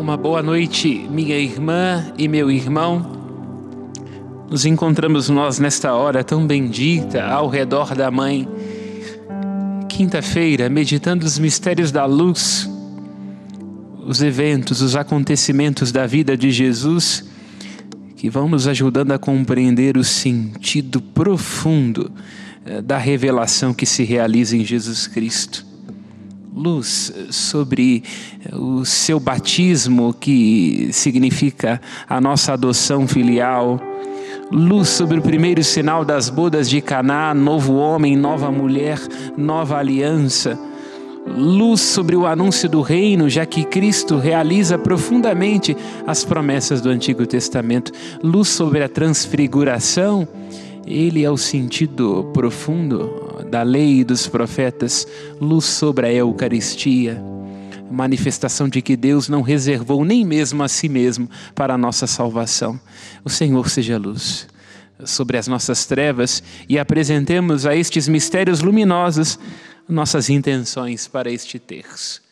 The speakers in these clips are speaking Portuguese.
uma boa noite, minha irmã e meu irmão. Nos encontramos nós nesta hora tão bendita ao redor da Mãe. Quinta-feira, meditando os mistérios da luz, os eventos, os acontecimentos da vida de Jesus, que vão nos ajudando a compreender o sentido profundo eh, da revelação que se realiza em Jesus Cristo luz sobre o seu batismo, que significa a nossa adoção filial. Luz sobre o primeiro sinal das bodas de Caná, novo homem, nova mulher, nova aliança. Luz sobre o anúncio do reino, já que Cristo realiza profundamente as promessas do Antigo Testamento. Luz sobre a transfiguração ele é o sentido profundo da lei e dos profetas, luz sobre a Eucaristia, manifestação de que Deus não reservou nem mesmo a si mesmo para a nossa salvação. O Senhor seja luz sobre as nossas trevas e apresentemos a estes mistérios luminosos nossas intenções para este terço.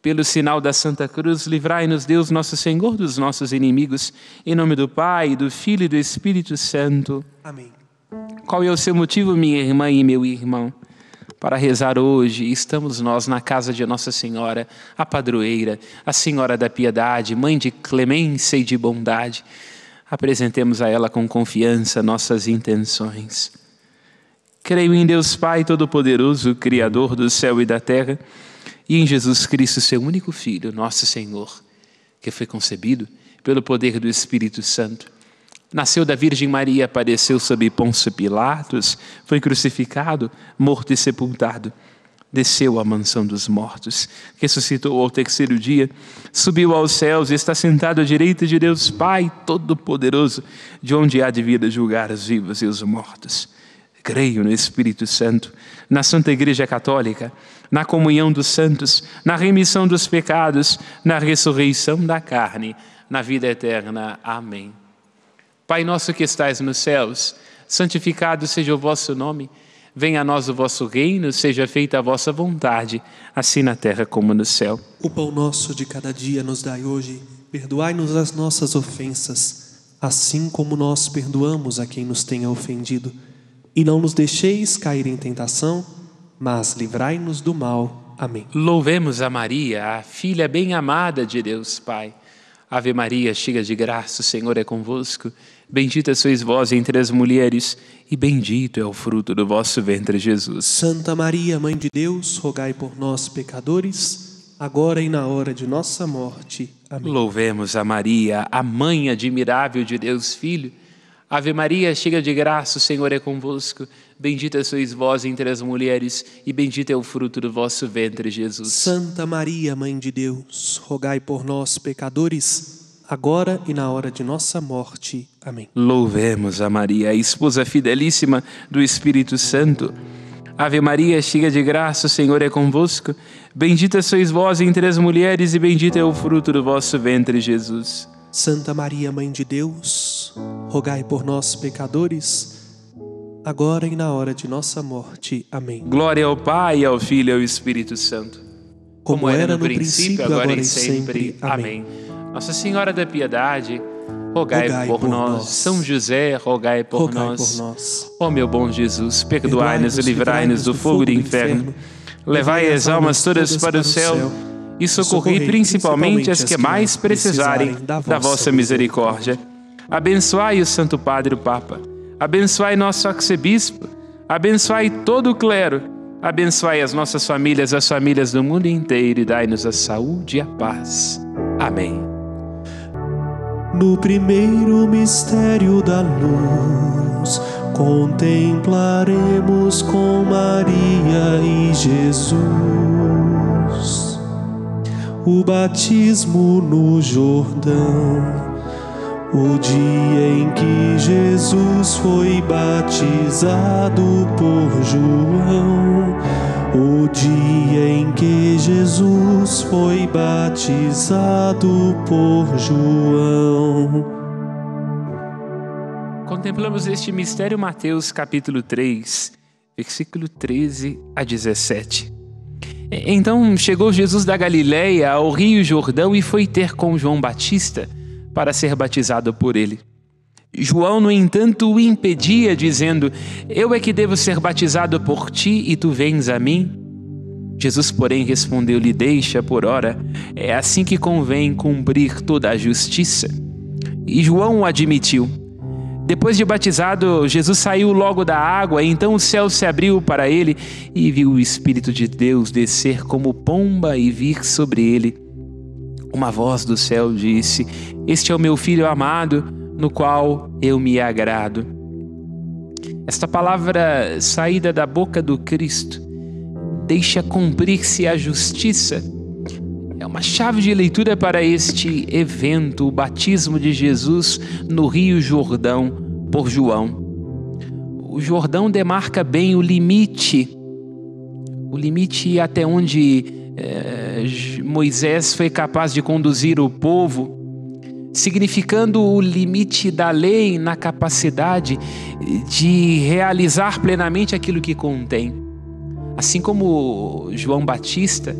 Pelo sinal da Santa Cruz, livrai-nos Deus nosso Senhor dos nossos inimigos, em nome do Pai, do Filho e do Espírito Santo. Amém. Qual é o seu motivo, minha irmã e meu irmão? Para rezar hoje, estamos nós na casa de Nossa Senhora, a padroeira, a Senhora da Piedade, Mãe de clemência e de bondade. Apresentemos a ela com confiança nossas intenções. Creio em Deus Pai Todo-Poderoso, Criador do céu e da terra e em Jesus Cristo, seu único Filho, nosso Senhor, que foi concebido pelo poder do Espírito Santo. Nasceu da Virgem Maria, apareceu sob Pôncio Pilatos, foi crucificado, morto e sepultado. Desceu à mansão dos mortos, ressuscitou ao terceiro dia, subiu aos céus e está sentado à direita de Deus Pai Todo-Poderoso, de onde há de vir a julgar os vivos e os mortos. Creio no Espírito Santo, na Santa Igreja Católica, na comunhão dos santos, na remissão dos pecados, na ressurreição da carne, na vida eterna. Amém. Pai nosso que estais nos céus, santificado seja o vosso nome. Venha a nós o vosso reino, seja feita a vossa vontade, assim na terra como no céu. O pão nosso de cada dia nos dai hoje. Perdoai-nos as nossas ofensas, assim como nós perdoamos a quem nos tenha ofendido. E não nos deixeis cair em tentação mas livrai-nos do mal. Amém. Louvemos a Maria, a filha bem-amada de Deus Pai. Ave Maria, cheia de graça, o Senhor é convosco. Bendita sois vós entre as mulheres, e bendito é o fruto do vosso ventre, Jesus. Santa Maria, Mãe de Deus, rogai por nós, pecadores, agora e na hora de nossa morte. Amém. Louvemos a Maria, a mãe admirável de Deus Filho. Ave Maria, cheia de graça, o Senhor é convosco. Bendita sois vós entre as mulheres, e bendito é o fruto do vosso ventre, Jesus. Santa Maria, Mãe de Deus, rogai por nós, pecadores, agora e na hora de nossa morte. Amém. Louvemos a Maria, a esposa fidelíssima do Espírito Santo. Ave Maria, cheia de graça, o Senhor é convosco. Bendita sois vós entre as mulheres, e bendito é o fruto do vosso ventre, Jesus. Santa Maria, Mãe de Deus, rogai por nós, pecadores, agora e na hora de nossa morte. Amém. Glória ao Pai, ao Filho e ao Espírito Santo. Como, Como era no, princípio, agora, agora e sempre. sempre. Amém. Nossa Senhora da Piedade, rogai, rogai por, por nós. nós. São José, rogai por rogai nós. Por nós. Ó meu bom Jesus, perdoai-nos e livrai-nos do fogo do inferno. Levai as almas todas para o céu e socorrei principalmente as que mais precisarem da vossa misericórdia. Abençoai o Santo Padre o Papa, abençoai nosso arcebispo, abençoai todo o clero, abençoai as nossas famílias, as famílias do mundo inteiro e dai-nos a saúde e a paz. Amém. No primeiro mistério da luz, contemplaremos com Maria e Jesus o batismo no Jordão. O dia em que Jesus foi batizado por João. O dia em que Jesus foi batizado por João. Contemplamos este mistério Mateus capítulo 3, versículo 13 a 17. Então chegou Jesus da Galiléia ao rio Jordão e foi ter com João Batista para ser batizado por ele. João, no entanto, o impedia, dizendo: Eu é que devo ser batizado por ti e tu vens a mim? Jesus, porém, respondeu-lhe: Deixa por ora, é assim que convém cumprir toda a justiça. E João o admitiu. Depois de batizado, Jesus saiu logo da água, então o céu se abriu para ele e viu o Espírito de Deus descer como pomba e vir sobre ele. Uma voz do céu disse: Este é o meu filho amado, no qual eu me agrado. Esta palavra saída da boca do Cristo deixa cumprir-se a justiça. É uma chave de leitura para este evento, o batismo de Jesus no Rio Jordão por João. O Jordão demarca bem o limite, o limite até onde eh, Moisés foi capaz de conduzir o povo, significando o limite da lei na capacidade de realizar plenamente aquilo que contém. Assim como João Batista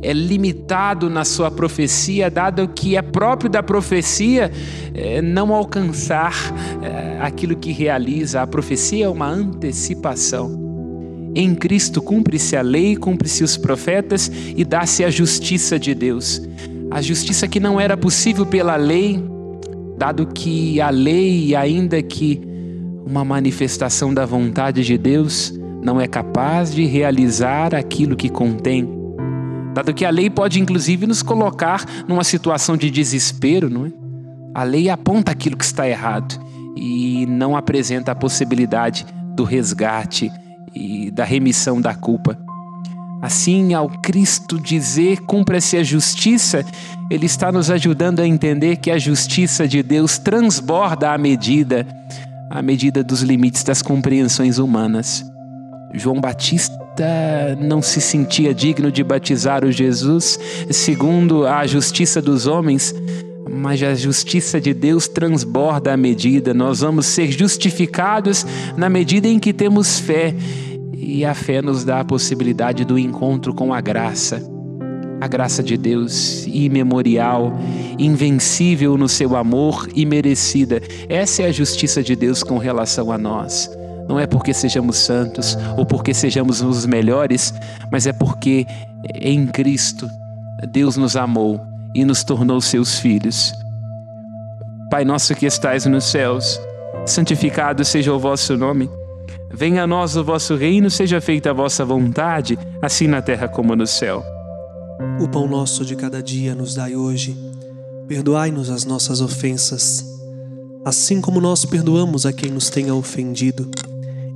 é limitado na sua profecia, dado que é próprio da profecia é, não alcançar é, aquilo que realiza. A profecia é uma antecipação. Em Cristo cumpre-se a lei, cumpre-se os profetas e dá-se a justiça de Deus. A justiça que não era possível pela lei, dado que a lei, ainda que uma manifestação da vontade de Deus, não é capaz de realizar aquilo que contém. Dado que a lei pode inclusive nos colocar numa situação de desespero, não é? A lei aponta aquilo que está errado e não apresenta a possibilidade do resgate e da remissão da culpa. Assim, ao Cristo dizer cumpra-se a justiça, Ele está nos ajudando a entender que a justiça de Deus transborda a medida, a medida dos limites das compreensões humanas. João Batista não se sentia digno de batizar o Jesus segundo a justiça dos homens, mas a justiça de Deus transborda a medida. Nós vamos ser justificados na medida em que temos fé, e a fé nos dá a possibilidade do encontro com a graça. A graça de Deus, imemorial, invencível no seu amor e merecida. Essa é a justiça de Deus com relação a nós. Não é porque sejamos santos ou porque sejamos os melhores, mas é porque em Cristo Deus nos amou e nos tornou seus filhos. Pai nosso que estais nos céus, santificado seja o vosso nome. Venha a nós o vosso reino, seja feita a vossa vontade, assim na terra como no céu. O pão nosso de cada dia nos dai hoje. Perdoai-nos as nossas ofensas, assim como nós perdoamos a quem nos tenha ofendido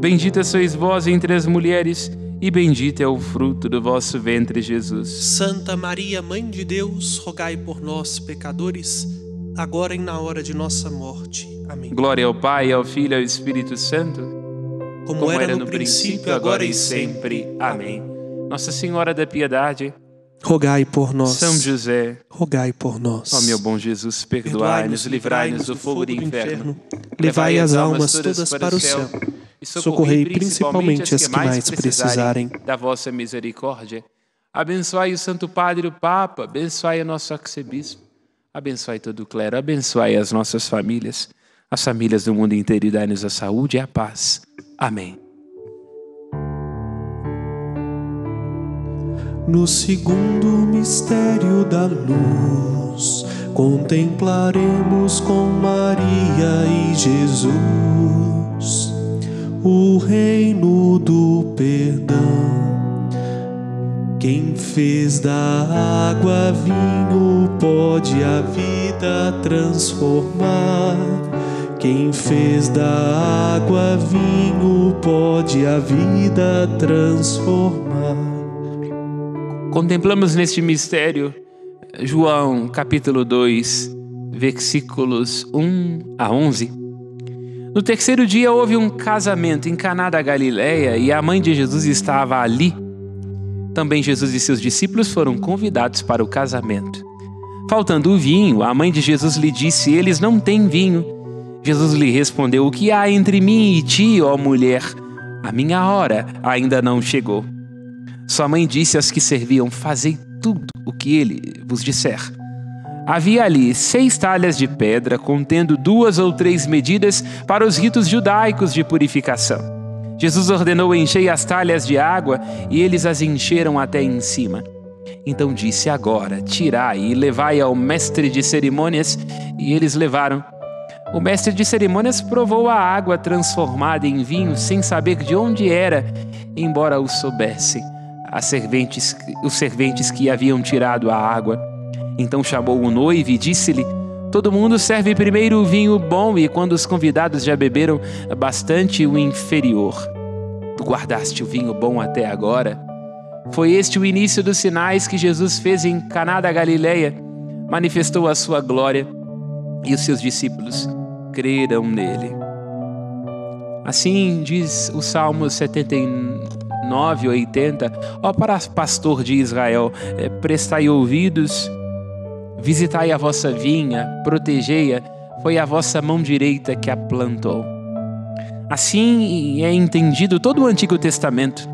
Bendita sois vós entre as mulheres, e bendito é o fruto do vosso ventre, Jesus. Santa Maria, Mãe de Deus, rogai por nós, pecadores, agora e na hora de nossa morte. Amém. Glória ao Pai, ao Filho e ao Espírito Santo, Como, era, no, princípio, agora e sempre. Amém. Nossa Senhora da Piedade, Rogai por nós. São José, Rogai por nós. ó meu bom Jesus, perdoai-nos, livrai-nos do fogo do inferno. Levai as almas todas para o céu. E Socorrei principalmente as que mais precisarem da vossa misericórdia. Abençoai o Santo Padre, o Papa, abençoai o nosso arcebispo, abençoai todo o clero, abençoai as nossas famílias, as famílias do mundo inteiro e dai-nos a saúde e a paz. Amém. No segundo mistério da luz, contemplaremos com Maria e Jesus o reino do perdão. Quem fez da água vinho pode a vida transformar. Quem fez da água vinho pode a vida transformar. Contemplamos neste mistério João capítulo 2, versículos 1 a 11. No terceiro dia houve um casamento em Caná da Galileia e a mãe de Jesus estava ali. Também Jesus e seus discípulos foram convidados para o casamento. Faltando o vinho, a mãe de Jesus lhe disse: Eles não têm vinho. Jesus lhe respondeu: O que há entre mim e ti, ó mulher? A minha hora ainda não chegou. Sua mãe disse aos que serviam: Fazei tudo o que ele vos disser. Havia ali seis talhas de pedra contendo duas ou três medidas para os ritos judaicos de purificação. Jesus ordenou encher as talhas de água e eles as encheram até em cima. Então disse: Agora, tirai e levai ao mestre de cerimônias. E eles levaram. O mestre de cerimônias provou a água transformada em vinho sem saber de onde era, embora o soubessem serventes, os serventes que haviam tirado a água. Então chamou o noivo e disse-lhe: Todo mundo serve primeiro o vinho bom e quando os convidados já beberam bastante o inferior. Tu guardaste o vinho bom até agora. Foi este o início dos sinais que Jesus fez em Caná da Galileia. Manifestou a sua glória e os seus discípulos creram nele. Assim diz o Salmo 79, 80. Ó para pastor de Israel, eh, prestai ouvidos, visitai a vossa vinha, protegei-a, foi a vossa mão direita que a plantou. Assim é entendido todo o Antigo Testamento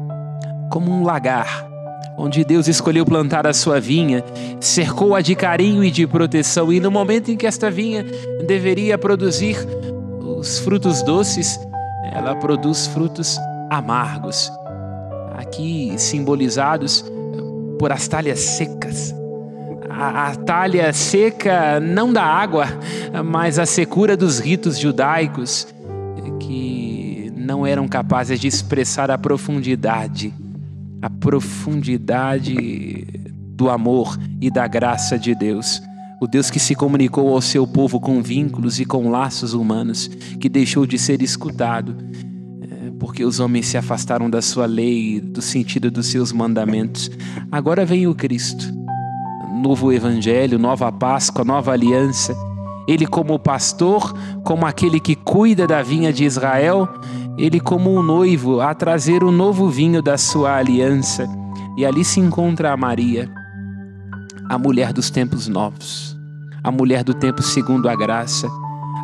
como um lagar, onde Deus escolheu plantar a sua vinha, cercou-a de carinho e de proteção, e no momento em que esta vinha deveria produzir os frutos doces, ela produz frutos amargos, aqui simbolizados por as talhas secas. A, a talha seca não da água, mas a secura dos ritos judaicos que não eram capazes de expressar a profundidade, a profundidade do amor e da graça de Deus. O Deus que se comunicou ao seu povo com vínculos e com laços humanos, que deixou de ser escutado, eh, porque os homens se afastaram da sua lei, do sentido dos seus mandamentos. Agora vem o Cristo, novo evangelho, nova Páscoa, nova aliança. Ele, como pastor, como aquele que cuida da vinha de Israel, ele, como um noivo, a trazer o novo vinho da sua aliança. E ali se encontra a Maria, a mulher dos tempos novos, a mulher do tempo segundo a graça,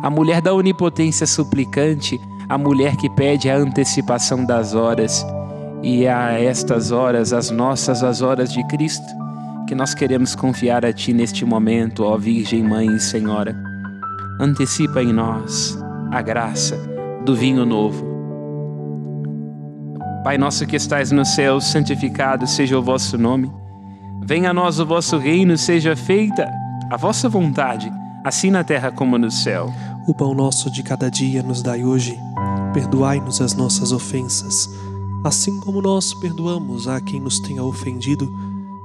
a mulher da onipotência suplicante, a mulher que pede a antecipação das horas. E a estas horas, as nossas, as horas de Cristo, que nós queremos confiar a Ti neste momento, ó Virgem Mãe e Senhora. Antecipa em nós a graça do vinho novo. Pai nosso que estais no céu, santificado seja o vosso nome. Venha a nós o vosso reino, seja feita a vossa vontade, assim na terra como no céu. O pão nosso de cada dia nos dai hoje. Perdoai-nos as nossas ofensas, assim como nós perdoamos a quem nos tenha ofendido,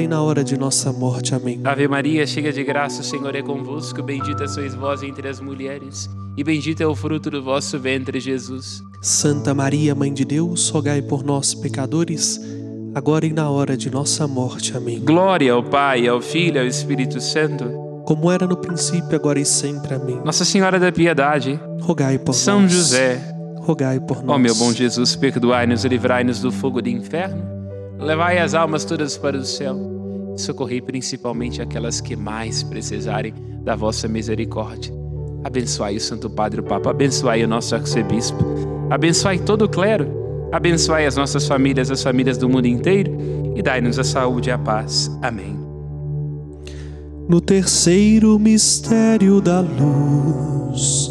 e na hora de nossa morte. Amém. Ave Maria, cheia de graça, o Senhor é convosco. Bendita sois vós entre as mulheres, e bendito é o fruto do vosso ventre, Jesus. Santa Maria, Mãe de Deus, rogai por nós, pecadores, agora e na hora de nossa morte. Amém. Glória ao Pai, ao Filho e ao Espírito Santo como era no princípio, agora e sempre. Amém. Nossa Senhora da Piedade, rogai por São nós. José, rogai por nós. Ó meu bom Jesus, perdoai-nos e livrai-nos do fogo do inferno, levai as almas todas para o céu, e socorrei principalmente aquelas que mais precisarem da vossa misericórdia. Abençoai o Santo Padre o Papa, abençoai o nosso arcebispo, abençoai todo o clero, abençoai as nossas famílias, as famílias do mundo inteiro, e dai-nos a saúde e a paz. Amém. No terceiro mistério da luz,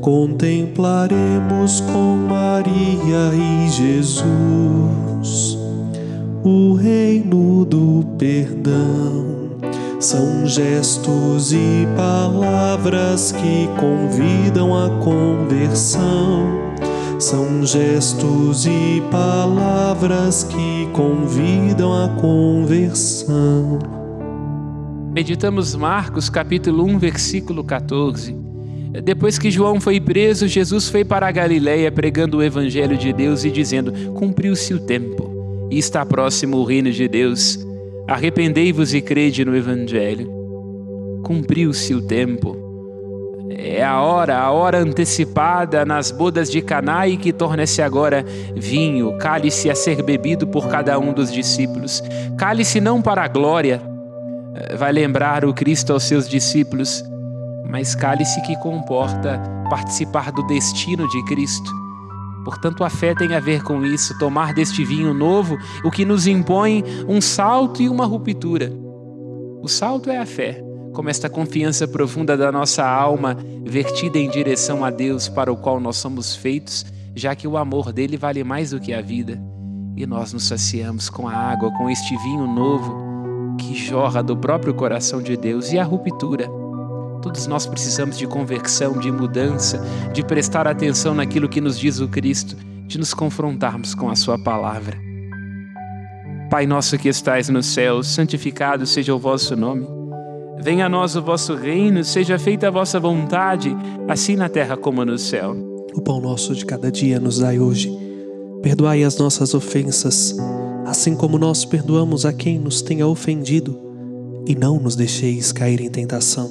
contemplaremos com Maria e Jesus o reino do perdão. São gestos e palavras que convidam à conversão. São gestos e palavras que convidam à conversão. Meditamos Marcos capítulo 1, versículo 14. Depois que João foi preso, Jesus foi para a Galiléia pregando o evangelho de Deus e dizendo: Cumpriu-se o tempo e está próximo o reino de Deus. Arrependei-vos e crede no evangelho. Cumpriu-se o tempo. É a hora, a hora antecipada nas bodas de Caná e que torna-se agora vinho, cálice a ser bebido por cada um dos discípulos. Cálice não para a glória, vai lembrar o Cristo aos seus discípulos, mas cálice que comporta participar do destino de Cristo. Portanto, a fé tem a ver com isso, tomar deste vinho novo, o que nos impõe um salto e uma ruptura. O salto é a fé, como esta confiança profunda da nossa alma, vertida em direção a Deus para o qual nós somos feitos, já que o amor dele vale mais do que a vida. E nós nos saciamos com a água, com este vinho novo que jorra do próprio coração de Deus e a ruptura. Todos nós precisamos de conversão, de mudança, de prestar atenção naquilo que nos diz o Cristo, de nos confrontarmos com a Sua palavra. Pai nosso que estais no céu, santificado seja o vosso nome. Venha a nós o vosso reino, seja feita a vossa vontade, assim na terra como no céu. O pão nosso de cada dia nos dai hoje. Perdoai as nossas ofensas, assim como nós perdoamos a quem nos tenha ofendido. E não nos deixeis cair em tentação,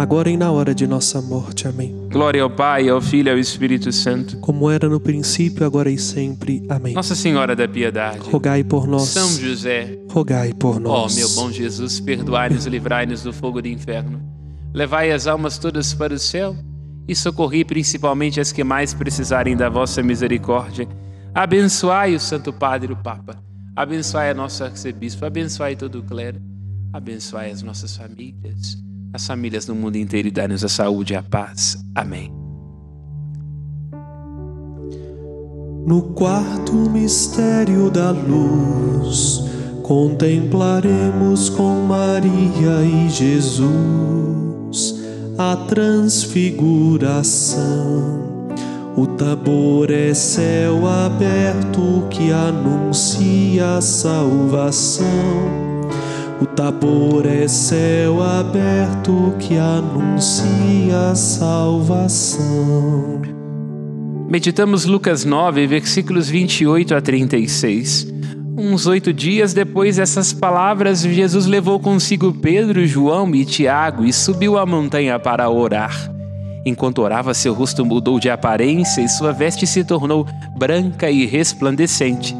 agora e na hora de nossa morte. Amém. Glória ao Pai, ao Filho e ao Espírito Santo. Como era no princípio, agora e sempre. Amém. Nossa Senhora da Piedade. Rogai por nós. São José. Rogai por nós. Ó meu bom Jesus, perdoai-nos e livrai-nos do fogo do inferno. Levai as almas todas para o céu e socorri principalmente as que mais precisarem da vossa misericórdia. Abençoai o Santo Padre, o Papa. Abençoai a nossa arcebispo. Abençoai todo o clero. Abençoai as nossas famílias as famílias do mundo inteiro e dá-nos a saúde e a paz. Amém. No quarto mistério da luz, contemplaremos com Maria e Jesus a transfiguração. O tabor é céu aberto que anuncia a salvação o tabor é céu aberto que anuncia a salvação. Meditamos Lucas 9, versículos 28 a 36. Uns oito dias depois dessas palavras, Jesus levou consigo Pedro, João e Tiago e subiu a montanha para orar. Enquanto orava, seu rosto mudou de aparência e sua veste se tornou branca e resplandecente.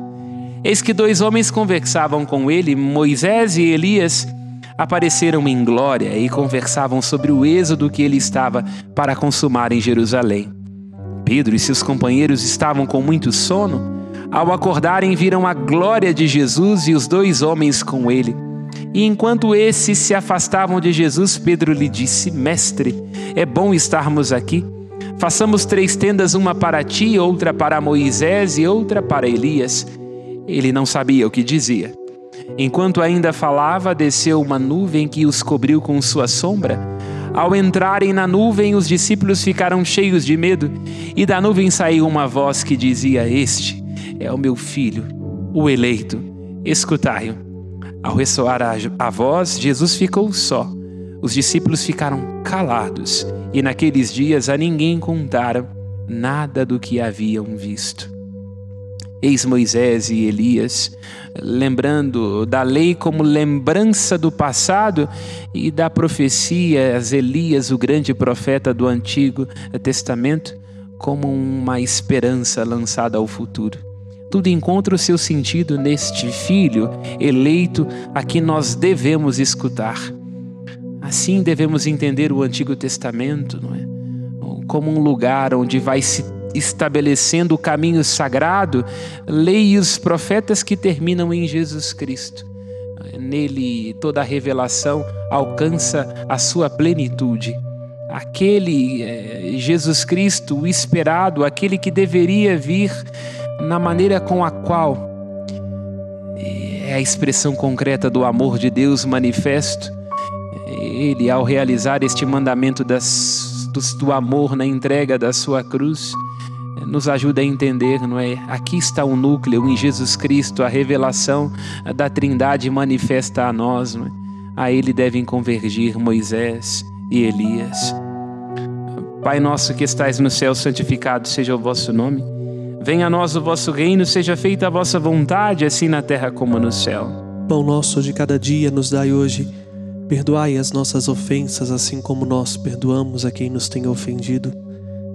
Eis que dois homens conversavam com ele, Moisés e Elias, apareceram em glória e conversavam sobre o êxodo que ele estava para consumar em Jerusalém. Pedro e seus companheiros estavam com muito sono. Ao acordarem, viram a glória de Jesus e os dois homens com ele. E enquanto esses se afastavam de Jesus, Pedro lhe disse: Mestre, é bom estarmos aqui. Façamos três tendas, uma para ti, outra para Moisés e outra para Elias. Ele não sabia o que dizia. Enquanto ainda falava, desceu uma nuvem que os cobriu com sua sombra. Ao entrarem na nuvem, os discípulos ficaram cheios de medo, e da nuvem saiu uma voz que dizia: Este é o meu filho, o eleito, escutai-o. Ao ressoar a, a voz, Jesus ficou só. Os discípulos ficaram calados, e naqueles dias a ninguém contaram nada do que haviam visto. Eis Moisés e Elias, lembrando da lei como lembrança do passado e da profecia, as Elias, o grande profeta do Antigo Testamento, como uma esperança lançada ao futuro. Tudo encontra o seu sentido neste filho eleito a que nós devemos escutar. Assim devemos entender o Antigo Testamento, não é? Como um lugar onde vai se estabelecendo o caminho sagrado, leia os profetas que terminam em Jesus Cristo. Nele toda a revelação alcança a sua plenitude. Aquele é, Jesus Cristo, o esperado, aquele que deveria vir na maneira com a qual é a expressão concreta do amor de Deus manifesto. Ele, ao realizar este mandamento das, do, do amor na entrega da sua cruz, nos ajuda a entender, não é? Aqui está o núcleo em Jesus Cristo, a revelação da Trindade manifesta a nós, é? A ele devem convergir Moisés e Elias. Pai nosso que estais no céu, santificado seja o vosso nome. Venha a nós o vosso reino, seja feita a vossa vontade, assim na terra como no céu. Pão nosso de cada dia nos dai hoje. Perdoai as nossas ofensas, assim como nós perdoamos a quem nos tem ofendido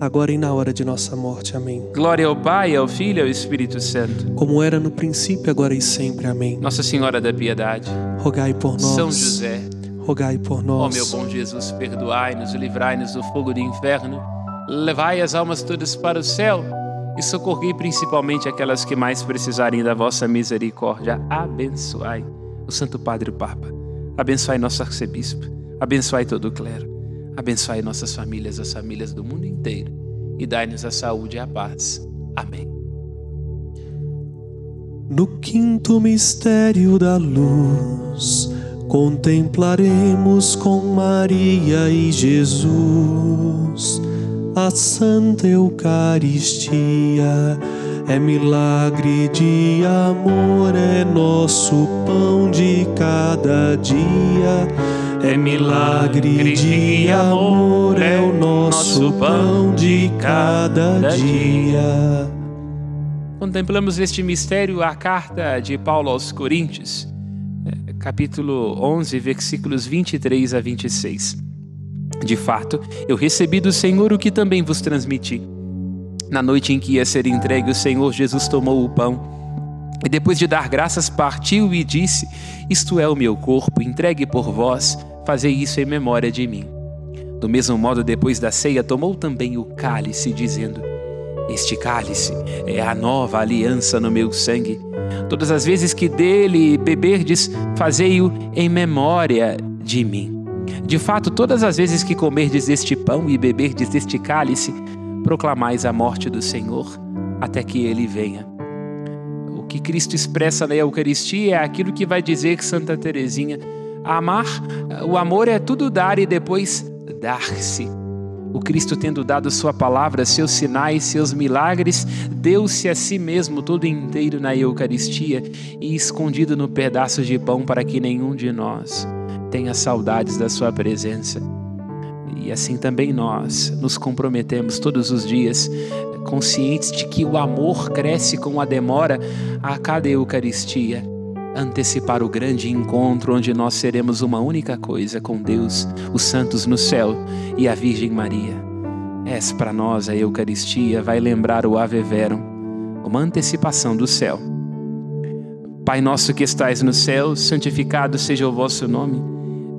agora e na hora de nossa morte. Amém. Glória ao Pai, ao Filho e ao Espírito Santo. Como era no princípio, agora e sempre. Amém. Nossa Senhora da Piedade, Rogai por nós. São José, rogai por ó nós. meu bom Jesus, perdoai-nos, livrai-nos do fogo do inferno, levai as almas todas para o céu e socorrei principalmente aquelas que mais precisarem da vossa misericórdia. Abençoai o Santo Padre o Papa, abençoai nosso arcebispo, abençoai todo o clero, abençoai nossas famílias, as famílias do mundo inteiro e dai-nos a saúde e a paz. Amém. No quinto mistério da luz, contemplaremos com Maria e Jesus a Santa Eucaristia. É milagre de amor, é nosso pão de cada dia. É milagre de amor, é o nosso pão de cada dia. Contemplamos este mistério, a carta de Paulo aos Coríntios, eh, capítulo 11, versículos 23 a 26. De fato, eu recebi do Senhor o que também vos transmiti. Na noite em que ia ser entregue, o Senhor Jesus tomou o pão e depois de dar graças, partiu e disse: Isto é o meu corpo, entregue por vós, fazei isso em memória de mim. Do mesmo modo, depois da ceia, tomou também o cálice, dizendo: Este cálice é a nova aliança no meu sangue. Todas as vezes que dele beberdes, fazei-o em memória de mim. De fato, todas as vezes que comerdes deste pão e beberdes deste cálice, proclamais a morte do Senhor até que ele venha. Que Cristo expressa na Eucaristia é aquilo que vai dizer que Santa Teresinha, amar, o amor é tudo dar e depois dar-se. O Cristo, tendo dado Sua palavra, seus sinais, seus milagres, deu-se a si mesmo todo inteiro na Eucaristia e escondido no pedaço de pão para que nenhum de nós tenha saudades da Sua presença. E assim também nós nos comprometemos todos os dias, conscientes de que o amor cresce com a demora a cada Eucaristia. Antecipar o grande encontro onde nós seremos uma única coisa com Deus, os santos no céu e a Virgem Maria. Essa para nós a Eucaristia vai lembrar o Ave Verum, uma antecipação do céu. Pai nosso que estais no céu, santificado seja o vosso nome.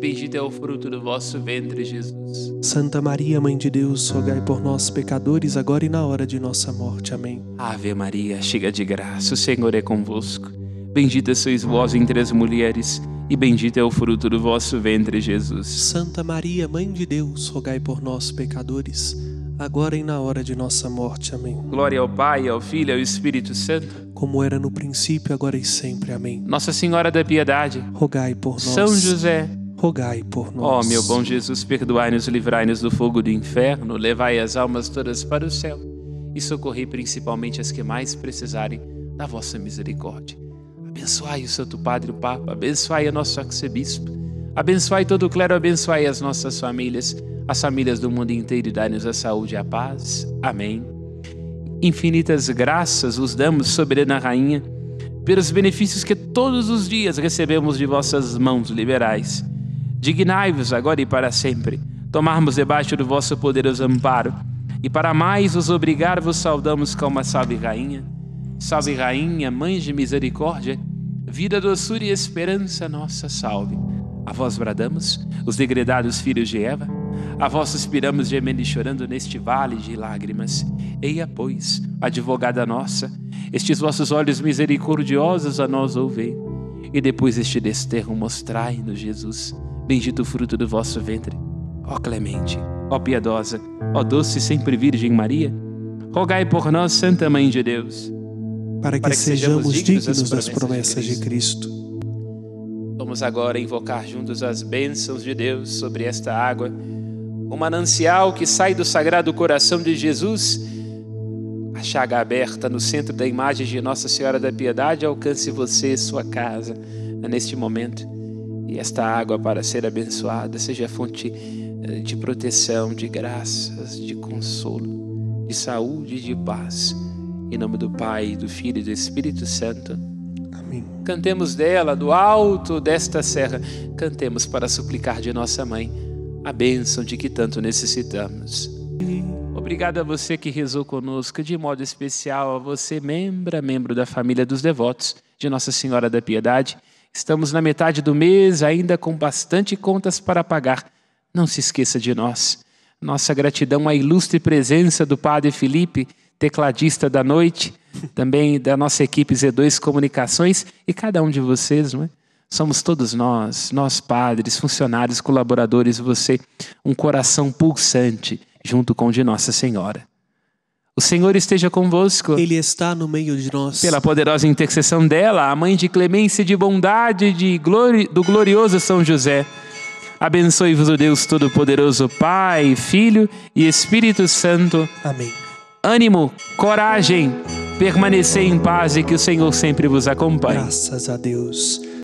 bendito é o fruto do vosso ventre, Jesus. Santa Maria, Mãe de Deus, rogai por nós, pecadores, agora e na hora de nossa morte. Amém. Ave Maria, cheia de graça, o Senhor é convosco. Bendita sois vós entre as mulheres, e bendito é o fruto do vosso ventre, Jesus. Santa Maria, Mãe de Deus, rogai por nós, pecadores, agora e na hora de nossa morte. Amém. Glória ao Pai, ao Filho e ao Espírito Santo, como era no princípio, agora e sempre. Amém. Nossa Senhora da Piedade, rogai por nós. São José, rogai por nós. Ó oh, meu bom Jesus, perdoai-nos livrai-nos do fogo do inferno, levai as almas todas para o céu e socorrei principalmente as que mais precisarem da vossa misericórdia. Abençoai o Santo Padre o Papa, abençoai o nosso arcebispo, abençoai todo o clero, abençoai as nossas famílias, as famílias do mundo inteiro e dai-nos a saúde e a paz. Amém. Infinitas graças os damos, soberana Rainha, pelos benefícios que todos os dias recebemos de vossas mãos liberais Dignai-vos agora e para sempre, tomarmos debaixo do vosso poderoso amparo, e para mais os obrigar vos saudamos como a salve rainha. Salve rainha, mãe de misericórdia, vida, doçura e esperança nossa salve. A vós bradamos, os degredados filhos de Eva, a vós suspiramos gemendo e chorando neste vale de lágrimas. Eia, pois, advogada nossa, estes vossos olhos misericordiosos a nós ouvei e depois este desterro mostrai-nos, Jesus. Bendito o fruto do vosso ventre. Ó clemente, ó piedosa, ó doce e sempre Virgem Maria, rogai por nós, Santa Mãe de Deus, para que, para que sejamos sejamos dignos dignos das promessas de Cristo. Vamos agora invocar juntos as bênçãos de Deus sobre esta água, o manancial que sai do sagrado coração de Jesus. A chaga aberta no centro da imagem de Nossa Senhora da Piedade alcance você, sua casa, neste momento. E esta água, para ser abençoada, seja fonte eh, de proteção, de graças, de consolo, de saúde e de paz. Em nome do Pai, do Filho e do Espírito Santo. Amém. Cantemos dela, do alto desta serra, cantemos para suplicar de nossa mãe a bênção de que tanto necessitamos. Obrigado a você que rezou conosco, de modo especial a você, membro, membro da família dos devotos de Nossa Senhora da Piedade. Estamos na metade do mês, ainda com bastante contas para pagar. Não se esqueça de nós. Nossa gratidão à ilustre presença do Padre Felipe, tecladista da noite, também da nossa equipe Z2 Comunicações e cada um de vocês, não é? Somos todos nós, nós padres, funcionários, colaboradores, você, um coração pulsante junto com o de Nossa Senhora. O Senhor esteja convosco. Ele está no meio de nós. Pela poderosa intercessão dela, a mãe de clemência e de bondade de glori... do glorioso São José. Abençoe-vos o Deus Todo-Poderoso, Pai, Filho e Espírito Santo. Amém. Ânimo, coragem, permanecer em paz e que o Senhor sempre vos acompanhe. Graças a Deus.